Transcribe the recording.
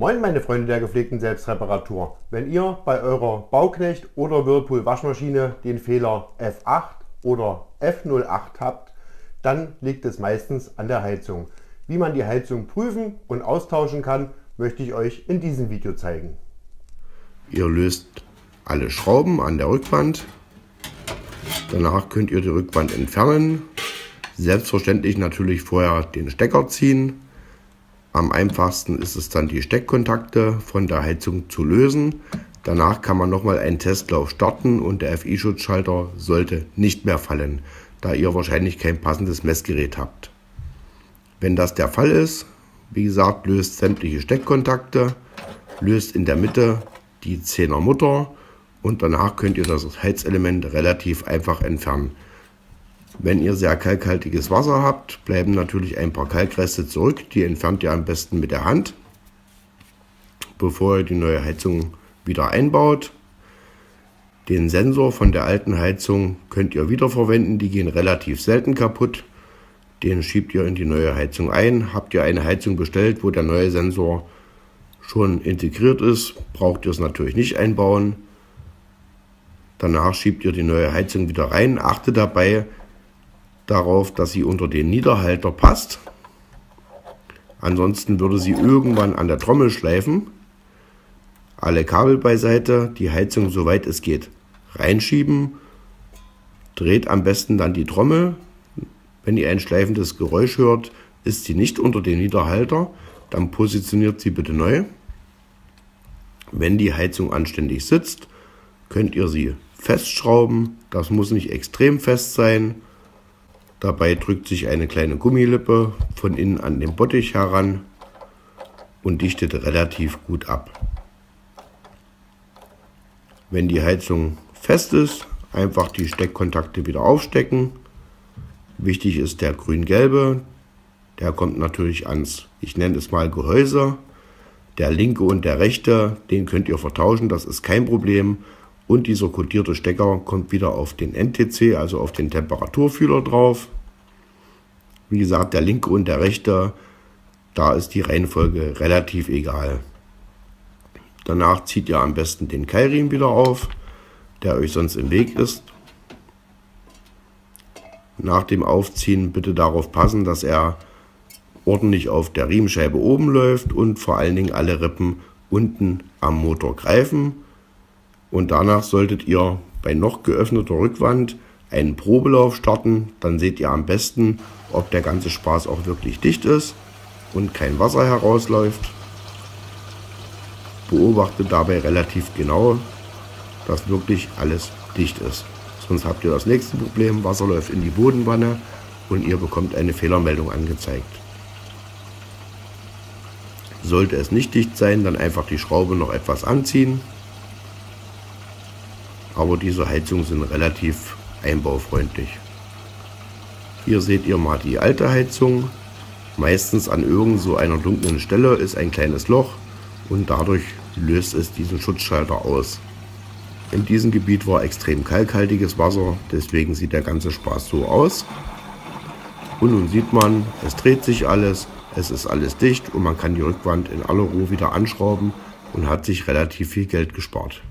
Moin meine Freunde der gepflegten Selbstreparatur. Wenn ihr bei eurer Bauknecht oder Whirlpool Waschmaschine den Fehler F8 oder F08 habt, dann liegt es meistens an der Heizung. Wie man die Heizung prüfen und austauschen kann, möchte ich euch in diesem Video zeigen. Ihr löst alle Schrauben an der Rückwand. Danach könnt ihr die Rückwand entfernen. Selbstverständlich natürlich vorher den Stecker ziehen am einfachsten ist es dann, die Steckkontakte von der Heizung zu lösen. Danach kann man nochmal einen Testlauf starten und der FI-Schutzschalter sollte nicht mehr fallen, da ihr wahrscheinlich kein passendes Messgerät habt. Wenn das der Fall ist, wie gesagt, löst sämtliche Steckkontakte, löst in der Mitte die 10er Mutter und danach könnt ihr das Heizelement relativ einfach entfernen. Wenn ihr sehr kalkhaltiges Wasser habt, bleiben natürlich ein paar Kalkreste zurück. Die entfernt ihr am besten mit der Hand, bevor ihr die neue Heizung wieder einbaut. Den Sensor von der alten Heizung könnt ihr wiederverwenden. Die gehen relativ selten kaputt. Den schiebt ihr in die neue Heizung ein. Habt ihr eine Heizung bestellt, wo der neue Sensor schon integriert ist, braucht ihr es natürlich nicht einbauen. Danach schiebt ihr die neue Heizung wieder rein. Achtet dabei, darauf, dass sie unter den Niederhalter passt. Ansonsten würde sie irgendwann an der Trommel schleifen. Alle Kabel beiseite, die Heizung soweit es geht reinschieben. Dreht am besten dann die Trommel. Wenn ihr ein schleifendes Geräusch hört, ist sie nicht unter den Niederhalter. Dann positioniert sie bitte neu. Wenn die Heizung anständig sitzt, könnt ihr sie festschrauben. Das muss nicht extrem fest sein. Dabei drückt sich eine kleine Gummilippe von innen an den Bottich heran und dichtet relativ gut ab. Wenn die Heizung fest ist, einfach die Steckkontakte wieder aufstecken. Wichtig ist der grün-gelbe, der kommt natürlich ans, ich nenne es mal Gehäuse. Der linke und der rechte, den könnt ihr vertauschen, das ist kein Problem. Und dieser kodierte Stecker kommt wieder auf den NTC, also auf den Temperaturfühler drauf. Wie gesagt, der linke und der rechte, da ist die Reihenfolge relativ egal. Danach zieht ihr am besten den Keilriemen wieder auf, der euch sonst im Weg ist. Nach dem Aufziehen bitte darauf passen, dass er ordentlich auf der Riemenscheibe oben läuft und vor allen Dingen alle Rippen unten am Motor greifen. Und danach solltet ihr bei noch geöffneter Rückwand einen Probelauf starten. Dann seht ihr am besten, ob der ganze Spaß auch wirklich dicht ist und kein Wasser herausläuft. Beobachtet dabei relativ genau, dass wirklich alles dicht ist. Sonst habt ihr das nächste Problem, Wasser läuft in die Bodenwanne und ihr bekommt eine Fehlermeldung angezeigt. Sollte es nicht dicht sein, dann einfach die Schraube noch etwas anziehen aber diese Heizungen sind relativ einbaufreundlich. Hier seht ihr mal die alte Heizung. Meistens an irgend so einer dunklen Stelle ist ein kleines Loch und dadurch löst es diesen Schutzschalter aus. In diesem Gebiet war extrem kalkhaltiges Wasser, deswegen sieht der ganze Spaß so aus. Und nun sieht man, es dreht sich alles, es ist alles dicht und man kann die Rückwand in aller Ruhe wieder anschrauben und hat sich relativ viel Geld gespart.